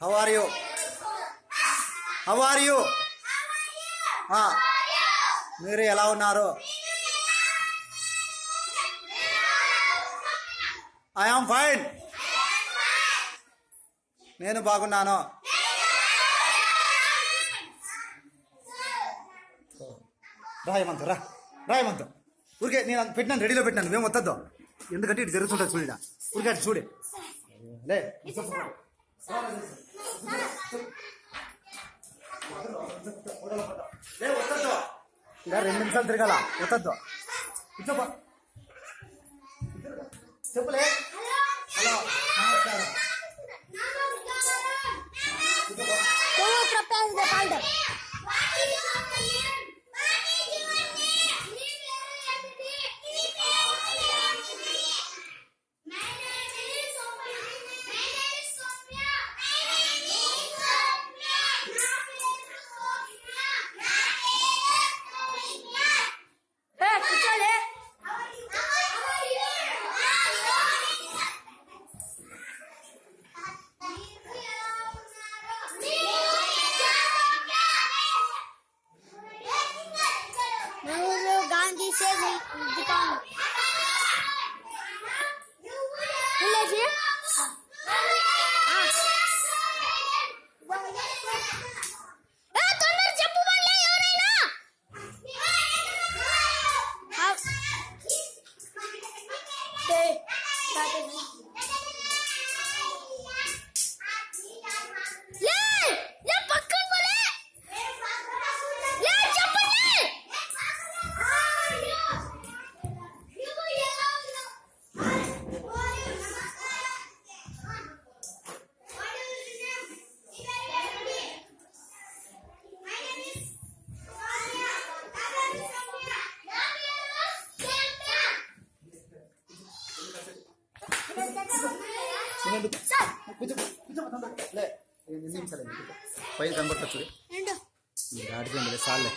How are you how are you మీరు ఎలా ఉన్నారు? ఐ ఆమ్ ఫైన్ నేను బాగున్నాను. రా హేమంత్ రా. రా హేమంత్. ఊరికే నేను పెట్టినాను రెడీలో పెట్టినాను. మేము వద్దద్దు. ఎందుకంటే ఇటు జరుగుతుంటుంది చూడ ఊరికే అటు చూడే. లే ఇంకా రెండు నిమిషాలు తిరగాల. వద్దద్దు. ఇచ్చో చెప్పులే hello. pieces in the town. Who lives here? Us. They, that is పైన ఏంటో? దాటిపోయింది సార్లే